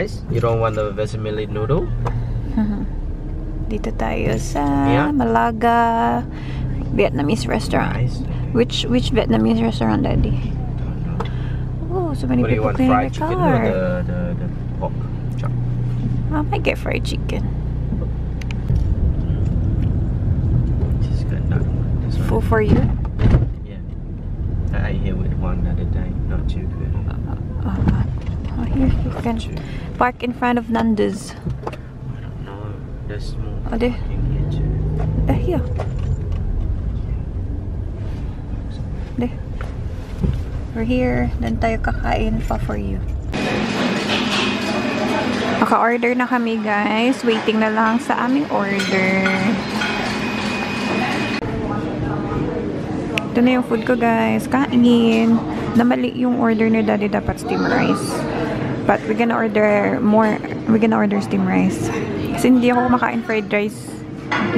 rice? You don't want the vegemite noodle? Dito tayo sa Yeah. Malaga Vietnamese restaurant. Rice. Which which Vietnamese restaurant, Daddy? Oh, so many What people cleaning the chicken car. or the, the, the pork chop? I might get fried chicken. Just good. Not this one. Full for you? Yeah. I ate here with one the other day. Not too good. Uh, oh, here you can. Park in front of Nando's. I don't know. There's more Oh, there. parking here too. Here. There. We're here. Then tayo kakain pa for you. Naka-order na kami, guys. Waiting na lang sa aming order. Ito na yung food ko, guys. Kain. Namali yung order ni Daddy dapat steam rice. But we're gonna order more. We're gonna order steam rice. Kasi hindi ako kumakain fried rice.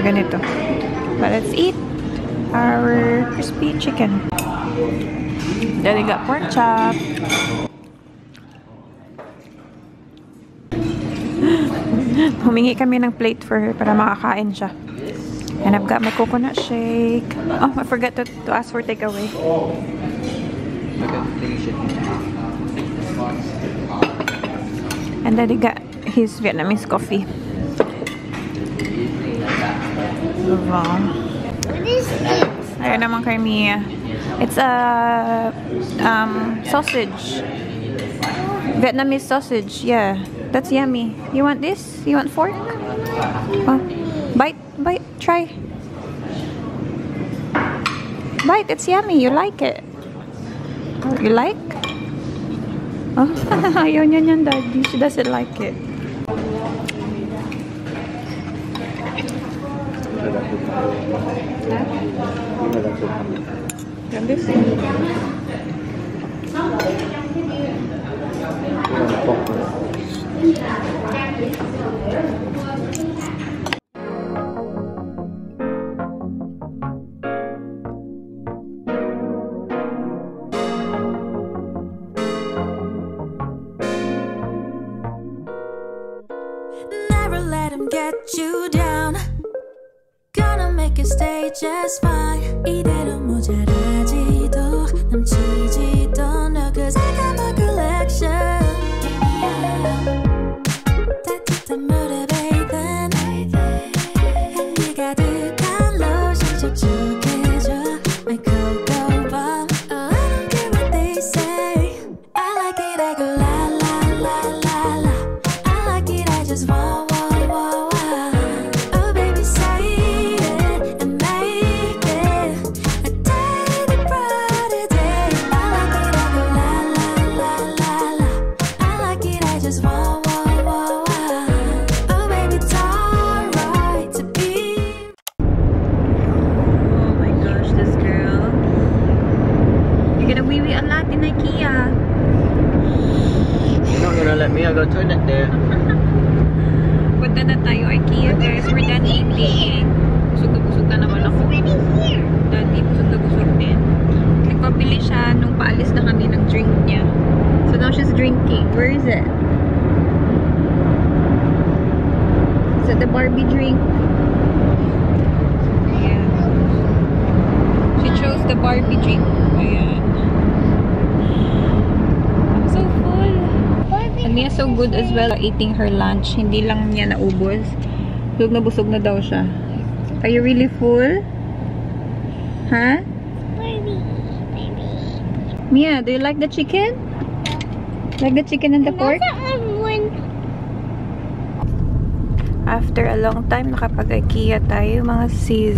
Ganito. But let's eat our crispy chicken. Daddy got pork chop. Humingi kami ng plate for her para makakain siya. And I've got my coconut shake. Oh, I forgot to, to ask for takeaway. And Daddy got his Vietnamese coffee. Wow. Ayun naman kay Mia. It's a um, sausage. Vietnamese sausage, yeah. That's yummy. You want this? You want fork? Oh. Bite, bite, try. Bite, it's yummy. You like it. You like? Oh, ayaw niya niyan, Daddy. She doesn't like it. let him get you down. Gonna make you stay just fine. 이대로 모자라지도 넘치지 Mia so good as well eating her lunch. Hindi lang niya naubos. Busog na busog na daw siya. Are you really full? Huh? Baby, baby. Mia, do you like the chicken? Like the chicken and the pork? After a long time, nakapag-IKEA tayo, mga sis.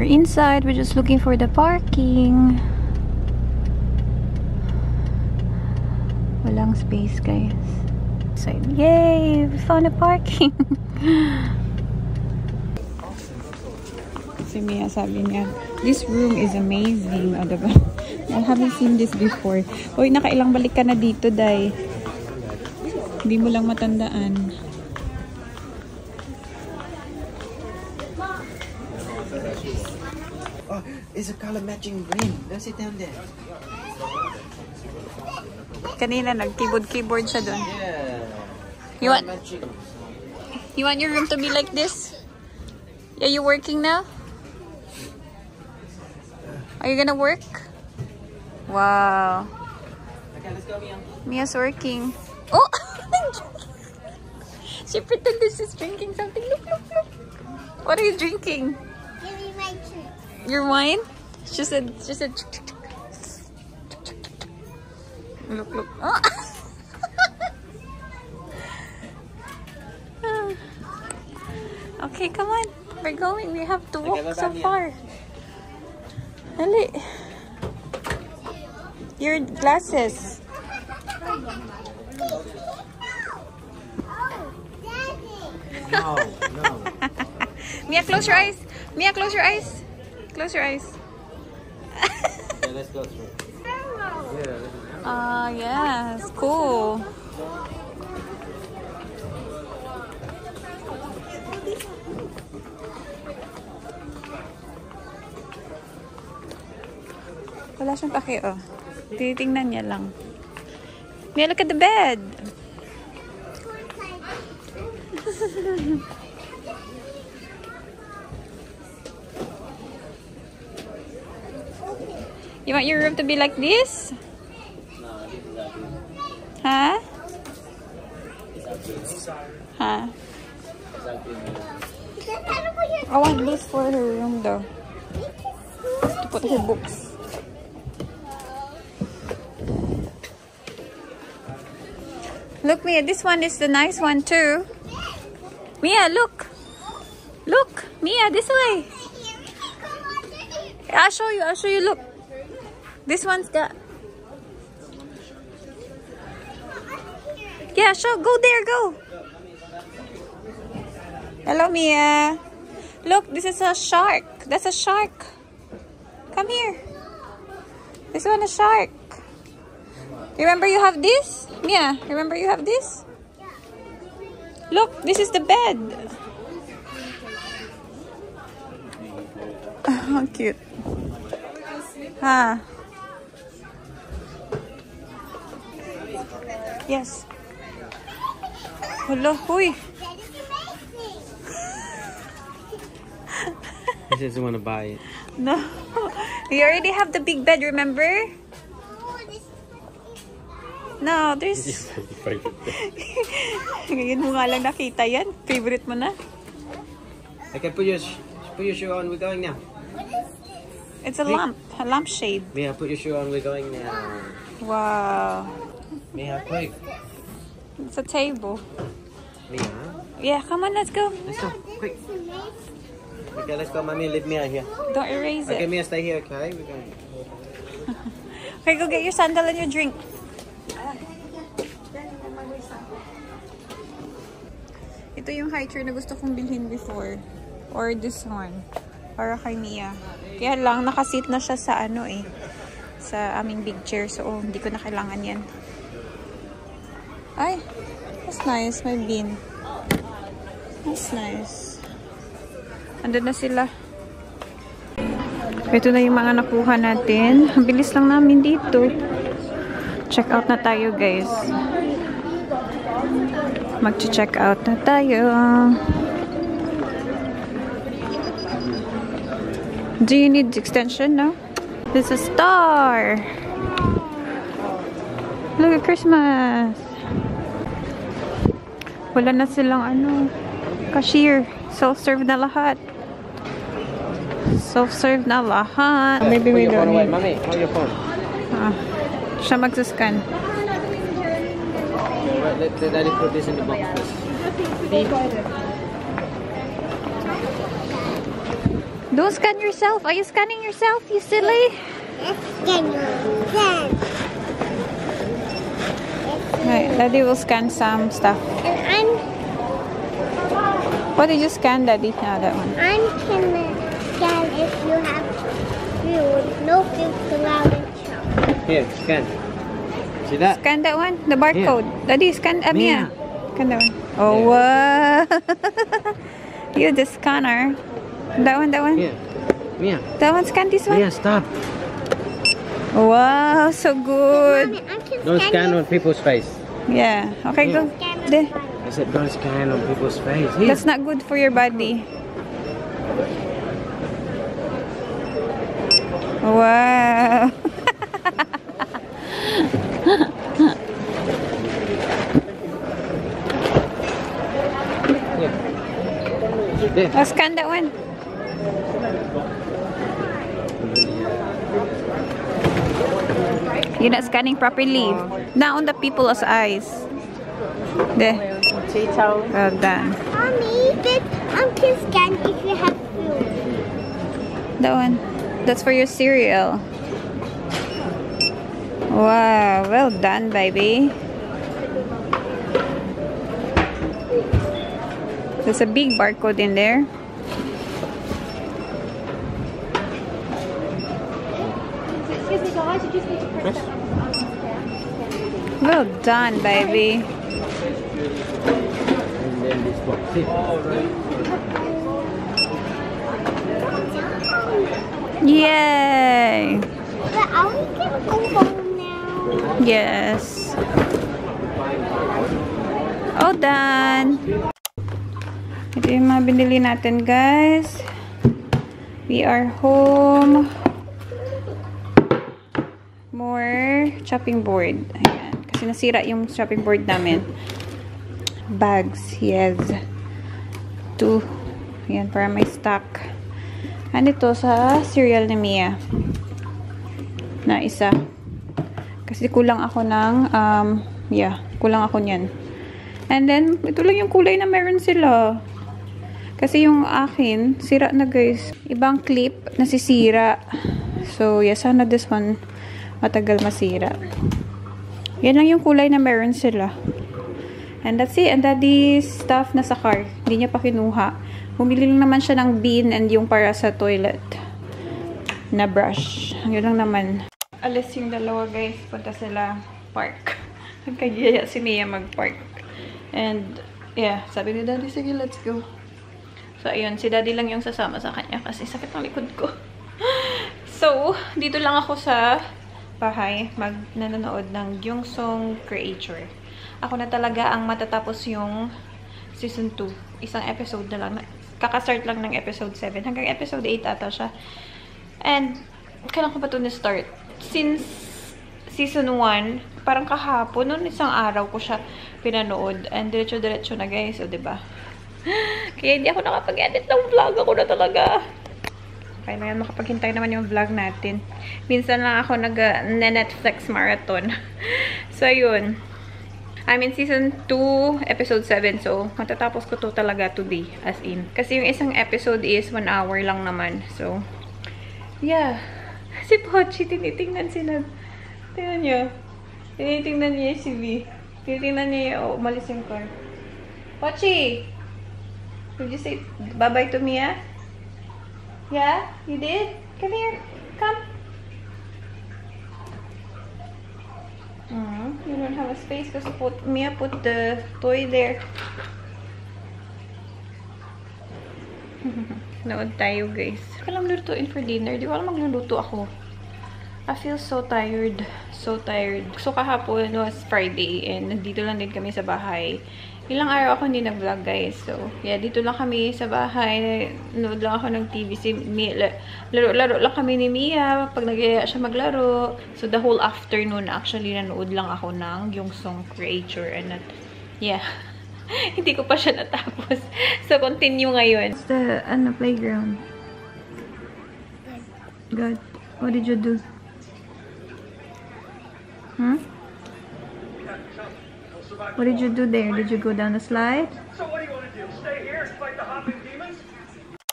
We're inside. We're just looking for the parking. Walang space, guys. So, yay! We found a parking. si Mia sabi niya, this room is amazing. O, diba? I haven't seen this before. Uy, nakailang balik ka na dito, Day. Hindi mo lang matandaan. It's a color matching green. Let's sit down there. Kanina, nag-keyboard-keyboard siya doon. Yeah. You want, you want your room to be like this? Are you working now? Are you gonna work? Wow. Okay, let's go, Mia. Mia's working. Oh! she pretended she's drinking something. Look, look, look. What are you drinking? Your wine? it's She said, she said, look, look. Oh. okay, come on. We're going. We have to walk so Mia. far. Dali. Your glasses. Oh, Daddy. No, no. Mia, close your eyes. Mia, close your eyes. Close your eyes. yeah, let's go through. Yeah. Ah, yes. Cool. Wala siyang paki, oh. Tinitingnan niya lang. Mia, look at the bed. You want your room to be like this? Huh? Huh? I want this for her room though. To put her books. Look, Mia, this one is the nice one too. Mia, look. Look, Mia, this way. I'll show you, I'll show you, look. This one's got... Yeah, show, go there, go. Hello, Mia. Look, this is a shark. That's a shark. Come here. This one is shark. Remember you have this? Mia, remember you have this? Look, this is the bed. How cute. Huh? Yes. Hello, huy. He doesn't want to buy it. No. We already have the big bed, remember? No, there's... Ngayon mo nga lang nakita yan. Favorite mo na. Okay, put your put your shoe on. We're going now. It's a lamp. A lampshade. Yeah, put your shoe on. We're going now. Wow. Mia, quick. It's a table. Mia, Yeah, come on, let's go. let's go. Quick. Okay, let's go. Mommy, leave Mia here. Don't erase Okay, it. Mia, stay here. Okay, we're going. Okay, go get your sandal and your drink. Ito yung high chair na gusto kong bilhin before. Or this one. Para kay Mia. Kaya lang, nakasit na siya sa ano eh. Sa aming big chair. So, oh, hindi ko na kailangan yan. Ay, that's nice. May bin. That's nice. Andun na sila. Ito na yung mga nakuha natin. Ang bilis lang namin dito. Check out na tayo, guys. Mag-check out na tayo. Do you need extension, no? This is star. Look at Christmas. Wala na silang ano, cashier. Self-serve na lahat. Self-serve na lahat. Maybe we don't away, need. mommy. Hold your phone. Ah, siya magsascan. Alright, let, let daddy put this in the box first. Don't scan yourself. Are you scanning yourself, you silly? Let's get your friend. Right, Daddy will scan some stuff. And I'm What did you scan, Daddy? Ah, that one. I'm gonna scan if you have food. No food allowed in shop. Here, scan. See that? Scan that one, the barcode. Daddy, scan uh, Mia. Mia. Scan that one. Oh, wow. you the scanner. That one, that one. Yeah. Mia. That one, scan this one. Yeah, stop. Wow, so good. Mommy, I can Don't scan on people's face. Yeah. Okay, go. Scan on There. I said don't scan on people's face. Here. That's not good for your body. Wow. There. Oh, scan that one. You're not scanning properly. Not on the people's eyes. There. Well done. Mommy, this I can scan if you have food. That one. That's for your cereal. Wow. Well done, baby. There's a big barcode in there. Well done, baby. And then this box. Here. Yay! But are we gonna go home now? Yes. All done. Ito yung mga binili natin, guys. We are home. More chopping board. Ayan. Kasi nasira yung chopping board namin. Bags. Yes. Two. Ayan, para may stock. And ito sa cereal ni Mia. Na isa. Kasi kulang ako ng, um, yeah, kulang ako niyan. And then, ito lang yung kulay na meron sila. Kasi yung akin, sira na guys. Ibang clip, nasisira. So, yeah, sana this one matagal masira. Yan lang yung kulay na meron sila. And that's it. And daddy's stuff nasa car. Hindi niya pa kinuha. Bumili lang naman siya ng bean and yung para sa toilet na brush. Yun lang naman. Alis yung dalawa guys. Punta sila park. Nagkagaya si Mia mag-park. And, yeah. Sabi ni daddy, sige, let's go. So, ayun. Si daddy lang yung sasama sa kanya kasi sakit ng likod ko. so, dito lang ako sa bahay mag nanonood ng Gyeongsong Creature. Ako na talaga ang matatapos yung season 2. Isang episode na lang. Kakastart lang ng episode 7. Hanggang episode 8 ata siya. And, kailan ko ba ito na-start? Since season 1, parang kahapon, noon isang araw ko siya pinanood. And diretso-diretso na guys. O, diba? Kaya hindi ako nakapag-edit ng vlog. Ako na talaga. Okay na makapaghintay naman yung vlog natin. Minsan lang ako nag-Netflix marathon. so, yun. I'm in season 2, episode 7. So, matatapos ko to talaga today. As in. Kasi yung isang episode is 1 hour lang naman. So, yeah. Si Pochi, tinitingnan si Nag. Tingnan niyo. Tinitingnan niya si V. Tinitingnan niya yung oh, umalis yung car. Pochi! Did you say bye-bye to Mia? Yeah? You did? Come here. Come. Mm, you don't have a space because put Mia put the toy there. Nood tayo guys. Walang lutuin for dinner. Di ko alam magluluto ako. I feel so tired. So tired. So kahapon was Friday and nandito lang din kami sa bahay. Ilang araw ako hindi nag-vlog guys. So, yeah, dito lang kami sa bahay. Nood lang ako ng TV. Si laro-laro lang kami ni Mia pag nagyaya siya maglaro. So, the whole afternoon actually nanood lang ako ng yung song Creature and that, yeah. hindi ko pa siya natapos. So, continue ngayon. It's the, ano, playground. Good. What did you do? Hmm? What did you do there? Did you go down the slide? So what do you want to do? Stay here and fight the hopping demons?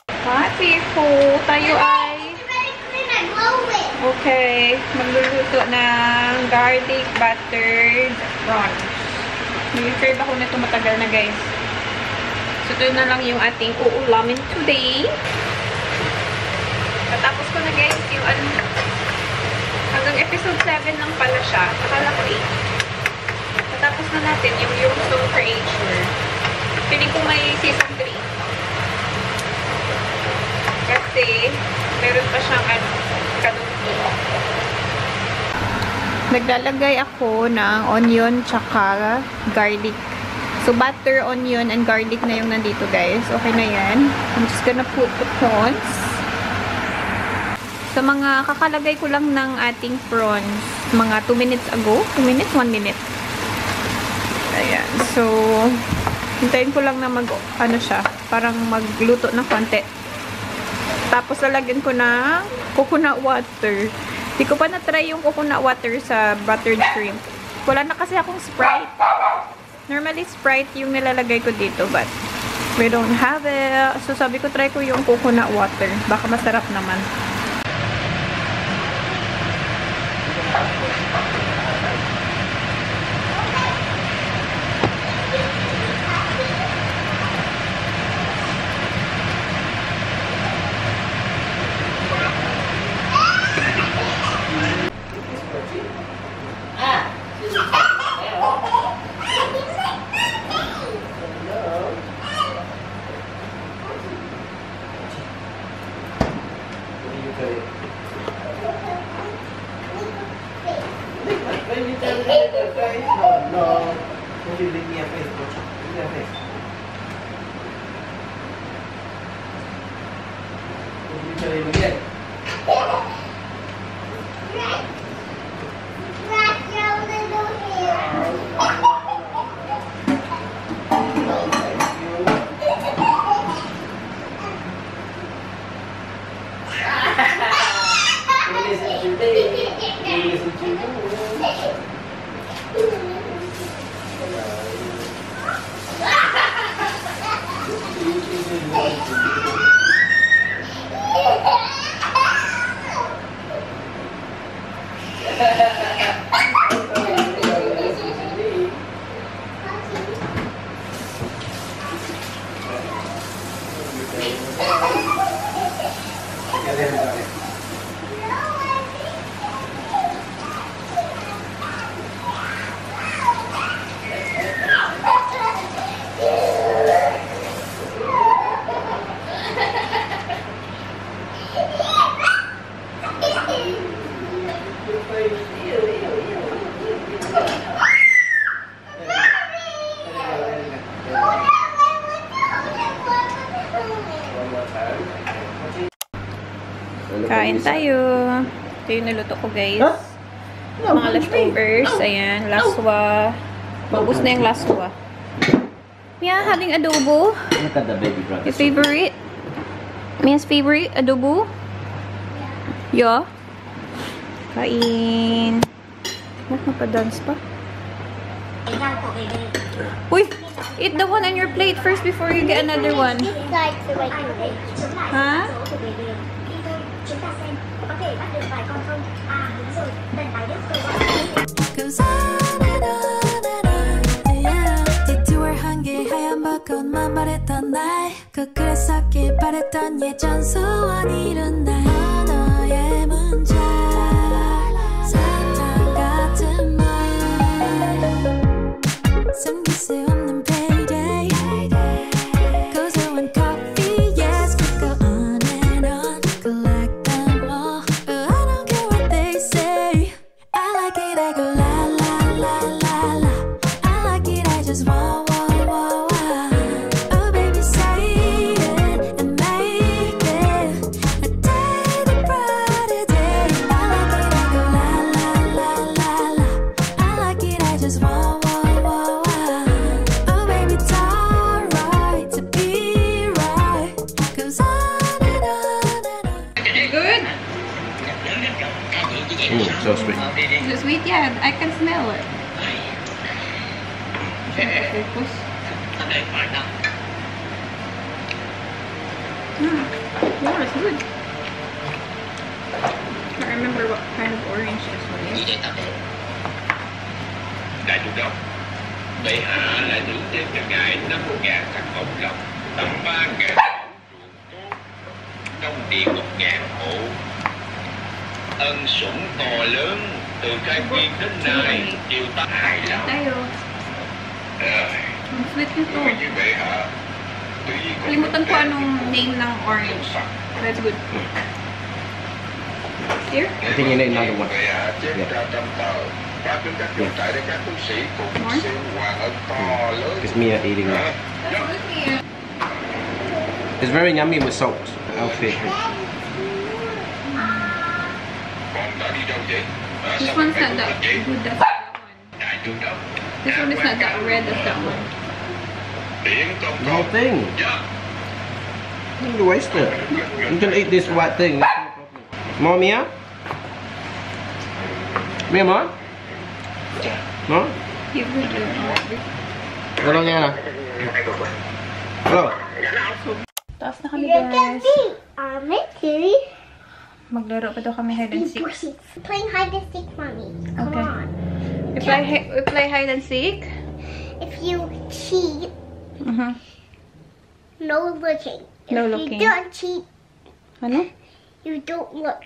Happy po! Tayo ay... Okay. Magluluto ng garlic buttered prawns. Nag-serve ako nito matagal na guys. So, ito na lang yung ating uulamin today. Natapos ko na guys yung ano, hanggang episode 7 lang pala siya. Akala ko 8. Natapos na natin yung yung Soul Creature. Piling ko may season 3. Kasi, meron pa siyang ano, kadungki. Naglalagay ako ng onion tsaka garlic. So, butter, onion, and garlic na yung nandito, guys. Okay na yan. I'm just gonna put the prawns. Sa mga kakalagay ko lang ng ating prawns, mga 2 minutes ago. 2 minutes? 1 minute. So, hintayin ko lang na mag, ano siya, parang magluto ng konti. Tapos, lalagyan ko ng coconut water. Hindi ko pa na-try yung coconut water sa buttered shrimp. Wala na kasi akong Sprite. Normally, Sprite yung nilalagay ko dito, but we don't have it. So, sabi ko, try ko yung coconut water. Baka masarap naman. No, no, no, no, no, Kain tayo. Ito yung niluto ko, guys. Mga leftovers. Ayan, laswa. Ubus na yung laswa. Mia, having adobo. Brother. Your favorite? Mia's favorite? Adobo? Yeah? Kain. Ba't napadance pa? Uy! Eat the one on your plate first before you get another one. Decide to wait to wait. Ha? Cause on and on and on yeah. 디투얼 한개 하얀 벚꽃만 바랬던 날그 그랬었길 바랬던 예전 소원 이룬 날 Mm. Yeah, it's good. I don't remember what kind of orange this one is. Đại chủ đốc Bệ hạ lại thưởng thêm cho ngài năm ngàn thạch hồng lộc. Tầm ba ngàn ruộng tốt Trong địa một ngàn hộ Ân sủng to lớn Từ khai viên đến nay Đều ta hài lòng. Với như bệ hạ Kalimutan ko anong name ng orange. That's good. Here? I think you need another one. Bệ hạ Yeah. ra trăm tờ Phát đến các doanh trại để các tu sĩ cùng More? siêu hoàng ân to lớn Because Mia eating Hả? it. It's very yummy with salt. Outfit. Con đã đi đâu vậy? Hả? This Sao one's phải not that good as that one. Đại chủ đốc This one is not that red as that one. Tiễn công The whole thing. Dạ You waste it. You can eat this white thing. That's no problem. More Mia? Mia more? No? You would do Hello nha. Hello. Taas na kami Look at guys. me. I'm a kitty. Maglaro pa daw kami hide and seek. Bushy. Playing hide and seek, mommy. Come Okay. on. We play, hi- we play hide and seek. If you cheat, Mhm. no looking. If No you looking. don't cheat, Ano? you don't look.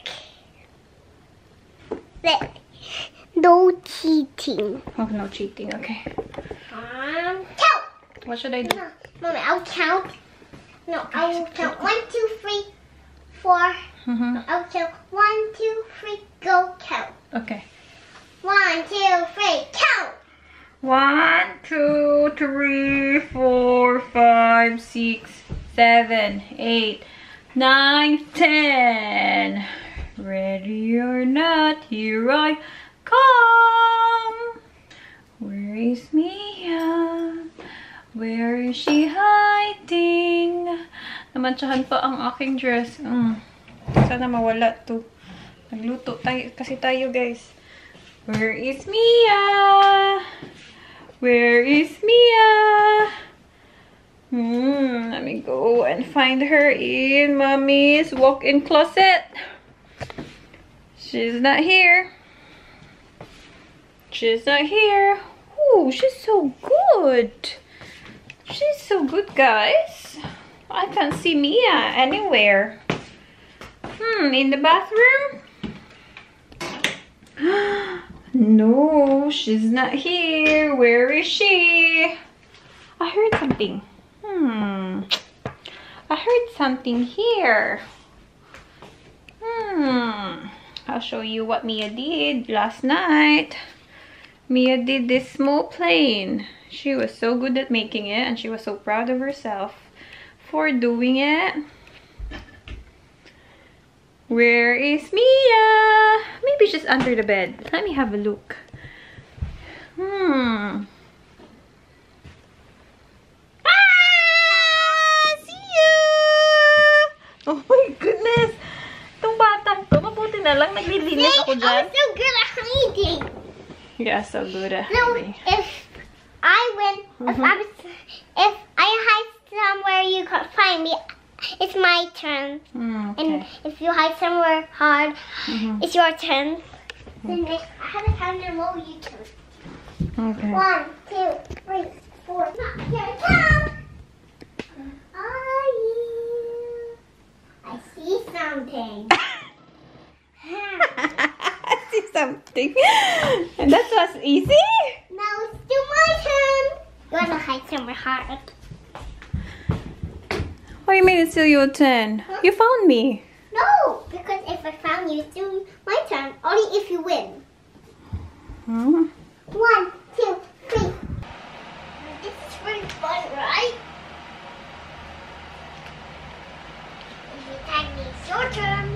There. No cheating. Oh, no cheating. Okay. Um, count. What should I do? No, mommy, I'll count. No, I will count. One, two, three, four. Mhm. I'll count. One, two, three, go count. Okay. One, two, three, count. One, two, three, four, five, six, seven, eight, nine, ten. Ready or not, here I come. Where is Mia? Where is she hiding? Namantsahan pa ang aking dress. Mm. Sana mawala to. Nagluto tayo, kasi tayo guys. Where is Mia? Where is Mia? Hmm, let me go and find her in mommy's walk-in closet. She's not here. She's not here. Oh, she's so good. She's so good, guys. I can't see Mia anywhere. Hmm, in the bathroom? no, she's not here. Where is she? I heard something. Hmm. I heard something here. Hmm. I'll show you what Mia did last night. Mia did this small plane. She was so good at making it and she was so proud of herself for doing it. Where is Mia? Maybe she's under the bed. Let me have a look. Hmm. Ah! See! Oh my goodness! Itong batang to, mabuti na lang naglilinis ako dyan. was so good at hiding. Yeah, so good at No, hiding. if I win, if I was, if I hide somewhere you can't find me, it's my turn. Hmm, And if you hide somewhere Mhm. it's your turn. Then I have a timer while you turn. Okay. One, two, three, four. Not your turn. Are you? I see something. I see something. And that was easy? now it's still my turn. You wanna hide somewhere hard? What do you mean it's still your turn? You found me. No, because if I found you, it's still my turn. Only if you win. Hmm. One, two, three. This is pretty fun, right? Every time it's your turn.